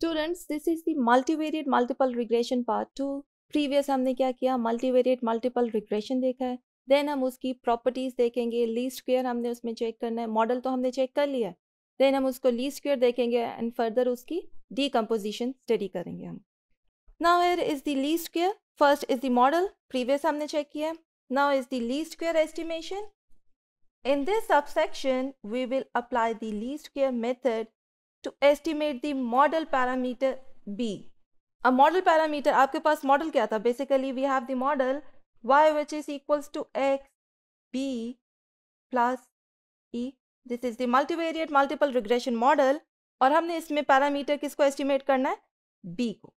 Students this is the multivariate multiple regression part two previous हमने क्या किया? Multivariate multiple regression देखा है। देन हम उसकी प्रॉपर्टीज़ देखेंगे। लीस्ट स्क्वेयर हमने उसमें चेक करना है। मॉडल तो हमने चेक कर लिया देन हम उसको लीस्ट स्क्वेयर देखेंगे एंड फर्दर उसकी डीकम्पोजिशन स्टडी करेंगे हम। Now here is the least square first is the model previous हमने चेक किया now is the least square estimation In this subsection, we will apply the least square method to estimate the model parameter b. A model parameter, आपके पास model क्या था? Basically, we have the model y which is equals to x b plus e. This is the multivariate multiple regression model और हमने इसमें parameter किसको estimate करना है b को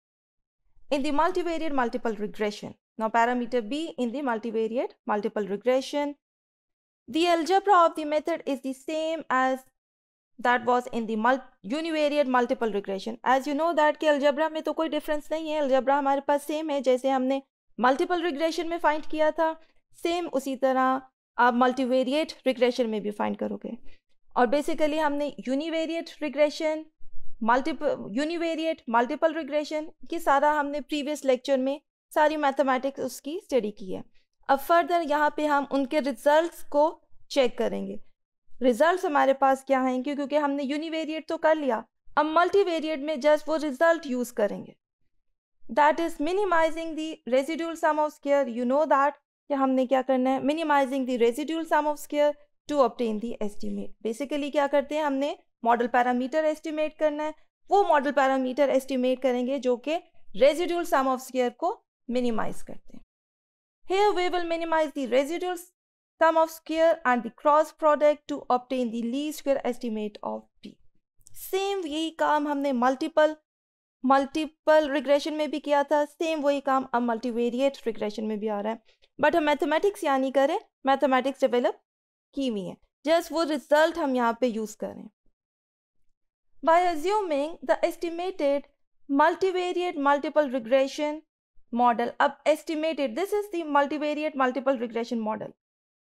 in the multivariate multiple regression. Now parameter b in the multivariate multiple regression. The algebra of the method is the same as that was in the मल univariate multiple regression as you know that कि algebra में तो कोई difference नहीं है। Algebra हमारे पास same है, जैसे हमने मल्टीपल रिग्रेशन में फाइंड किया था। सेम उसी तरह आप मल्टीवेरिएट रिग्रेशन में भी फाइंड करोगे। और बेसिकली हमने univariate regression multiple univariate multiple regression की सारा हमने प्रीवियस लेक्चर में सारी मैथमेटिक्स उसकी स्टडी की है। अब फर्दर यहाँ पे हम उनके रिजल्ट्स को चेक करेंगे। रिजल्ट्स हमारे पास क्या हैं? क्यों? क्योंकि हमने यूनिवेरिएट तो कर लिया। अब मल्टीवेरिएट में जस्ट वो रिज़ल्ट यूज़ करेंगे। That is minimizing the residual sum of square you know that कि हमने क्या करना है? Minimizing the residual sum of square to obtain the estimate basically क्या करते हैं? हमने मॉडल पैरामीटर एस्टिमेट करना है। वो मॉडल पैरामीटर एस्टिमेट करेंगे जो कि रेजिड्यूल सम ऑफ़ स्केयर को मिनिमाइज करते हैं। Here we will minimize the residual sum of square and the cross product to obtain the least square estimate of p. Same यही काम हमने मल्टीपल मल्टीपल रिग्रेशन में भी किया था। सेम वही काम अब मल्टीवेरिएट रिग्रेशन में भी आ रहा है। बट हम मैथमेटिक्स यहाँ नहीं करें मैथमेटिक्स डेवलप की हुई है। जस्ट वो रिज़ल्ट हम यहाँ पे यूज़ करें। By assuming the estimated multivariate multiple regression model अब estimated this is the multivariate multiple regression model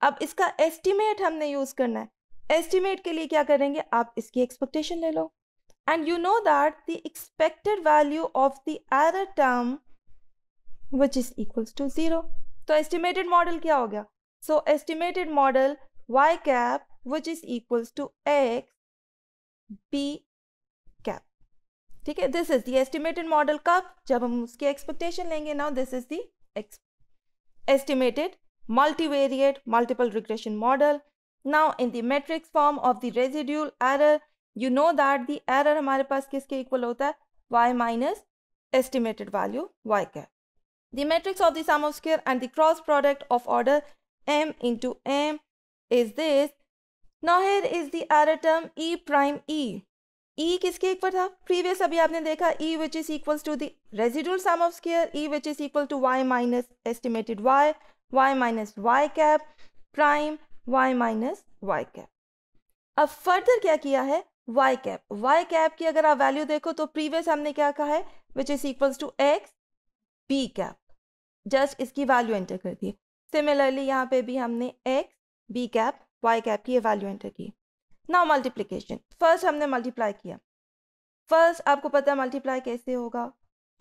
अब इसका एस्टिमेट हमने यूज़ करना है। एस्टिमेट के लिए क्या करेंगे? आप इसकी एक्सपेक्टेशन ले लो। And you know that the expected value of the error term which is equals to zero तो एस्टिमेटेड मॉडल क्या हो गया? So estimated model Y cap which is equals to X B cap ठीक है? This is the estimated model कब? जब हम उसकी एक्सपेक्टेशन लेंगे now this is the estimated multivariate multiple regression model now in the matrix form of the residual error you know that the error हमारे पास किसके equal होता है y minus estimated value y cap the matrix of the sum of square and the cross product of order m into m is this now here is the error term e prime e e e किसके equal था previous अभी आपने देखा e which is equal to the residual sum of square e which is equal to y minus estimated y Y minus Y cap prime Y minus Y cap अब further क्या किया है? Y cap Y cap की अगर आप value देखो तो previous हमने क्या कहा है? Which is equal to X B cap just इसकी वैल्यू एंटर कर दी। सिमिलरली यहाँ पे भी हमने X B cap Y cap की वैल्यू एंटर की। नाउ मल्टीप्लीकेशन फ़र्स्ट हमने मल्टीप्लाई किया। फ़र्स्ट आपको पता है मल्टीप्लाई कैसे होगा?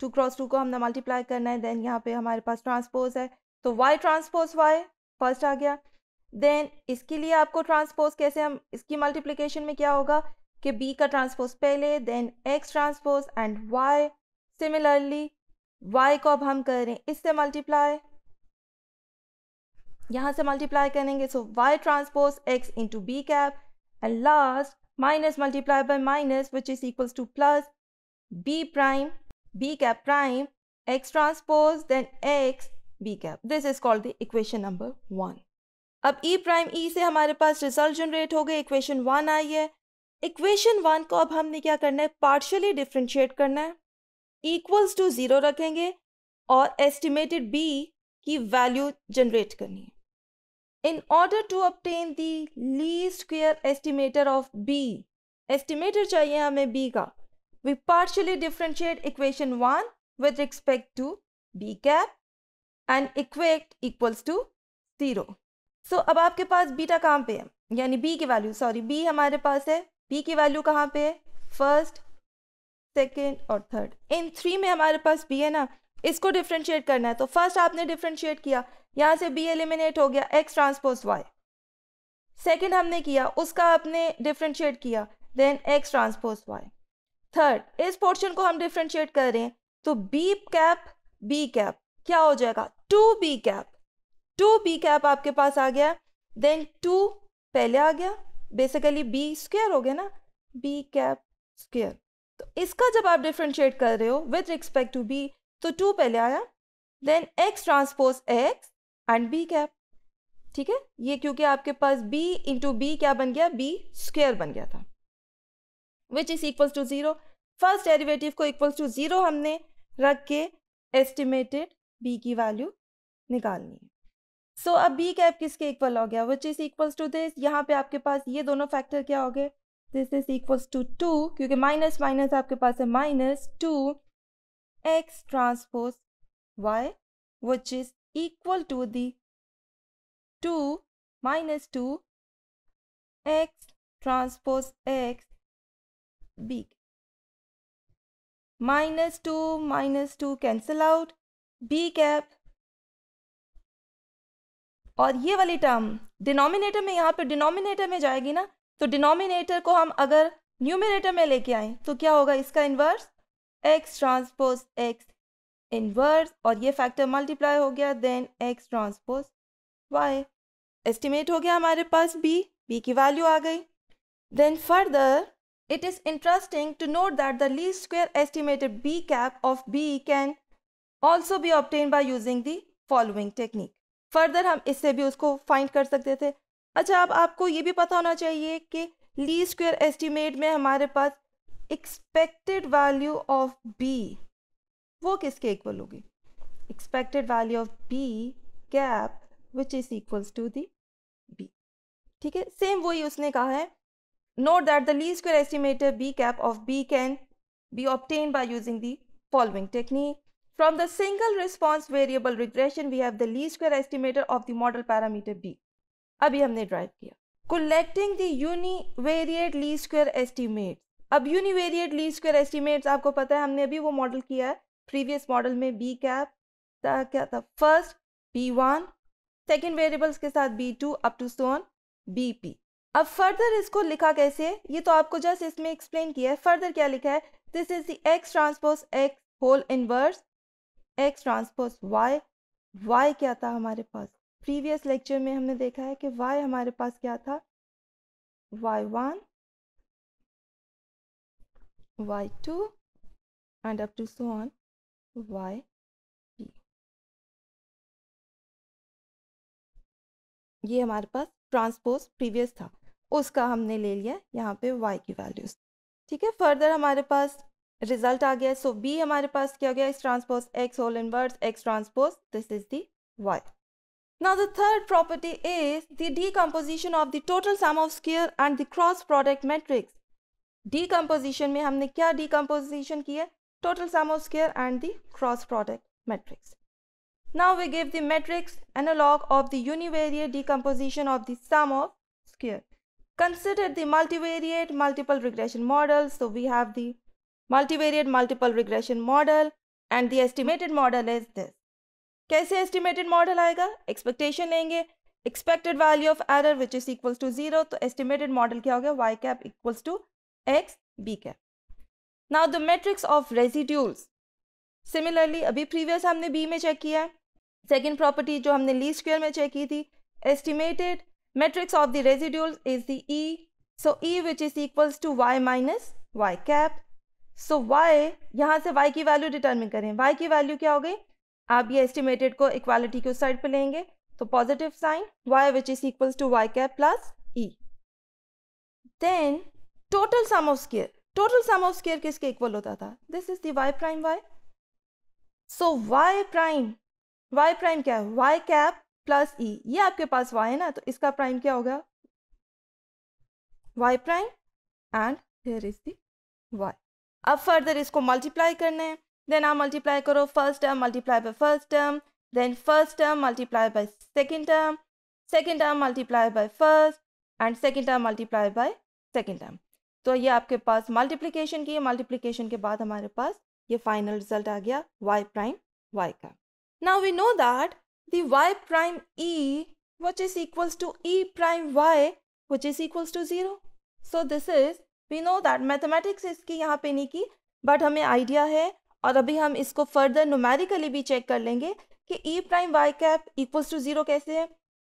टू क्रॉस टू को हमने मल्टीप्लाई करना है देन यहाँ पे हमारे पास ट्रांसपोज है। तो वाई ट्रांसपोज वाई फ़र्स्ट आ गया। देन इसके लिए आपको ट्रांसपोज कैसे हम, इसकी मल्टीप्लीकेशन में क्या होगा? कि बी का ट्रांसपोज पहले then X transpose and Y similarly Y को अब हम करें, इससे मल्टीप्लाई यहाँ से मल्टीप्लाई करेंगे so Y transpose X into B cap and last minus multiply by minus which is equals to plus b prime b cap prime x transpose then x b cap this is called the equation number one अब e prime e से हमारे पास result generate हो गए equation one आई है equation one को अब हमने क्या करना है पार्शियली डिफ्रेंशिएट करना है इक्वल्स टू ज़ीरो रखेंगे और एस्टिमेटेड b की वैल्यू जनरेट करनी है In order to obtain the least square estimator of b, estimator चाहिए हमें b का we partially differentiate equation 1 with respect to b cap and equate equals to 0. So, अब आपके पास बीटा कहाँ पे है? यानी बी की वैल्यू सॉरी बी हमारे पास है। बी की वैल्यू कहाँ पे है? फ़र्स्ट सेकेंड और थर्ड इन थ्री में हमारे पास बी है ना? इसको डिफ्रेंशिएट करना है। तो फ़र्स्ट आपने डिफ्रेंशिएट किया। यहाँ से बी एलिमिनेट हो गया एक्स ट्रांसपोज वाई सेकेंड हमने किया, उसका आपने डिफ्रेंशिएट किया then X transpose Y third इस पोर्शन को हम डिफ्रेंशिएट कर रहे हैं। तो बी कैप बी कैप क्या हो जाएगा? Two B cap. Two B cap आपके पास आ गया। देन टू पहले आ गया। बेसिकली बी स्क्वेयर हो गया ना? बी कैप स्क्वेयर तो इसका जब आप डिफ्रेंशिएट कर रहे हो विथ रिस्पेक्ट टू बी तो टू पहले आया। Then X transpose X and B cap ठीक है? ये क्योंकि आपके पास b इंटू बी क्या बन गया? B स्क्वेयर बन गया था। Which is equal to zero first derivative को इक्वल टू ज़ीरो हमने रख के एस्टिमेटेड b की वैल्यू निकालनी है। सो अब बी कैप किसके इक्वल हो गया? Which is equal to this यहाँ पे आपके पास ये दोनों फैक्टर क्या हो गए? This is equals to two क्योंकि माइनस माइनस आपके पास है minus two X transpose Y which is equal to the two minus two X transpose X B minus two minus two cancel out B cap और ये वाली term denominator में यहाँ पे डिनोमिनेटर में जाएगी ना तो डिनोमिनेटर को हम अगर न्यूमिनेटर में लेके आए तो क्या होगा इसका inverse X transpose X inverse और ये फैक्टर मल्टीप्लाई हो गया then X transpose Y estimate हो गया हमारे पास बी बी की वैल्यू आ गई. Then further it is interesting to note that the least square estimated B cap of B can also be obtain by using the following technique further हम इससे भी उसको फाइंड कर सकते थे। अच्छा अब आपको ये भी पता होना चाहिए कि ली स्क्वेयर एस्टिमेट में हमारे पास एक्सपेक्टेड वैल्यू ऑफ़ बी वो किसके इक्वल होगी? Expected value of B cap which is equals to the B ठीक है? सेम वही उसने कहा है। Note that the Lee square estimated B cap of B can be obtain by using the following technique. From the single response variable regression, we have the least square estimator of the model parameter b. अभी हमने drive किया। Collecting the univariate ली square estimate अब univariate ली square estimates आपको पता है, हमने अभी वो मॉडल किया है। प्रीवियस मॉडल में बी कैप था क्या था? First B one second variables के साथ B two up to so on B P further इसको लिखा कैसे? ये तो आपको जस्ट इसमें एक्सप्लेन किया है। फर्दर क्या लिखा है? This is the X transpose X whole inverse X transpose Y Y क्या था हमारे पास? प्रीवियस लेक्चर में हमने देखा है कि y हमारे पास क्या था? Y one y two and up to so on y ये हमारे पास ट्रांसपोज प्रीवियस था। उसका हमने ले लिया यहाँ पे y की वैल्यूज़। ठीक है, फर्दर हमारे पास रिजल्ट आ गया सो so b हमारे पास क्या हो गया इस transpose x whole inverse x transpose this is the y Now the third property is the decomposition of the total sum of square and the cross product matrix. Decomposition में हमने क्या decomposition की है total sum of square and the cross product matrix. Now we give the matrix analog of the univariate decomposition of the sum of square. Consider the multivariate multiple regression model. So we have the multivariate multiple regression model, and the estimated model is this. कैसे estimated model आएगा? Expectation लेंगे। Expected value of error which is equals to zero तो estimated model क्या हो गया? Y cap equals to X B cap now the matrix of residuals similarly अभी previous हमने B में चेक किया है। सेकेंड प्रॉपर्टी जो हमने ली स्क्वेयर में चेक की थी estimated matrix of the residuals is the E so E which is equals to Y minus Y cap so Y यहाँ से वाई की वैल्यू डिटर्मिन करें। वाई की वैल्यू क्या हो गई? आप ये एस्टिमेटेड को इक्वालिटी के उस साइड पे लेंगे तो positive sign Y which is equals to Y cap plus E then total sum of square total sum of square किसके इक्वल होता था? This is the Y prime Y so Y prime Y prime क्या है? Y cap plus ई ये आपके पास Y है ना तो इसका प्राइम क्या होगा? Y prime and here is the y. अब फर्दर इसको मल्टीप्लाई करने देन आप मल्टीप्लाई करो first term multiply by first term then first term multiply by second term second term multiply by first and second term multiply by second term तो ये आपके पास multiplication की multiplication के बाद हमारे पास ये फाइनल रिज़ल्ट आ गया वाई प्राइम वाई का। Now we know that Y prime E which is equals to E prime Y which is equals to zero so this is we know that mathematics इसकी यहाँ पे नहीं की but हमें idea है और अभी हम इसको फर्दर नुमेरिकली भी चेक कर लेंगे कि E prime Y cap equals to zero कैसे है।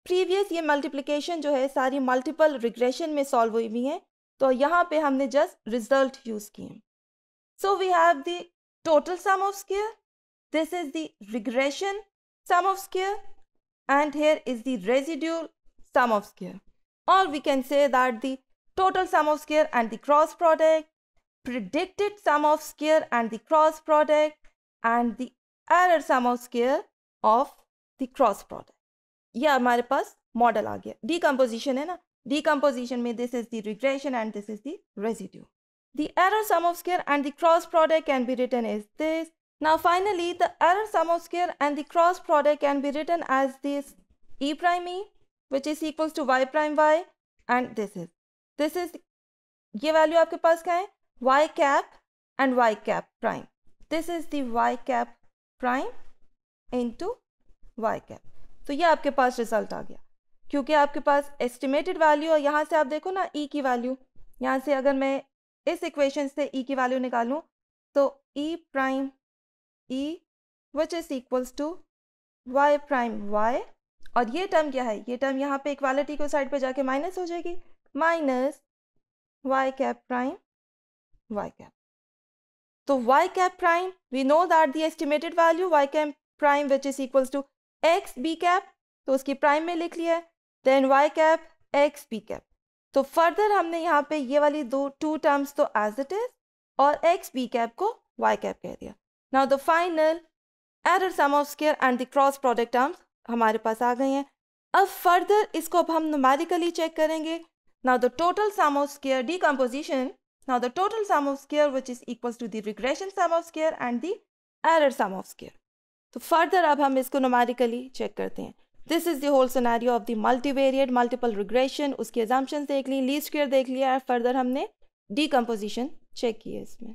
प्रीवियस ये मल्टीप्लिकेशन जो है, सारी मल्टीपल रिग्रेशन में सॉल्व हुई हुई हैं तो यहाँ पे हमने जस्ट रिज़ल्ट यूज़ किए so we have the total sum of square this is the regression sum of square and here is the residual sum of square और we can say that the total sum of square and the cross product predicted sum of square and the cross product and the error sum of square of the cross product ये हमारे पास model आ गया decomposition है ना decomposition में this is the regression and this is the residue The error sum of square and the cross product can be written as this. Now finally, the error sum of square and the cross product can be written as this e prime e, which is equals to y prime y, and this is. This is ये value आपके पास क्या है? Y cap and y cap prime. This is the y cap prime into y cap तो ये आपके पास result आ गया। क्योंकि आपके पास एस्टिमेटेड वैल्यू और यहाँ से आप देखो ना e की वैल्यू यहाँ से अगर मैं इस इक्वेशन से e की वैल्यू निकालूँ तो E prime E which is equals to Y prime Y और ये टर्म क्या है? ये टर्म यहाँ पे इक्वालिटी को साइड पे जाके माइनस हो जाएगी। Minus y cap prime y cap. So y cap prime, we know that the estimated value y cap prime which is equals to x b cap, तो उसकी प्राइम में लिख लिया then y cap x b cap. तो further हमने यहाँ पे ये वाली दो टू टर्म्स तो एज इट इज़ और एक्स बी कैप को वाई कैप कह दिया now the final error sum of square and the cross product terms हमारे पास आ गए हैं अब फर्दर इसको अब हम नुमेरिकली चेक करेंगे now the total sum of square decomposition Now, the total sum of square which is equals to the regression sum of square and the error sum of square. तो further अब हम इसको numerically check करते हैं this is the whole scenario of the multivariate multiple regression उसकी example देख ली least square देख लिया और फर्दर हमने डीकम्पोजिशन चेक किया इसमें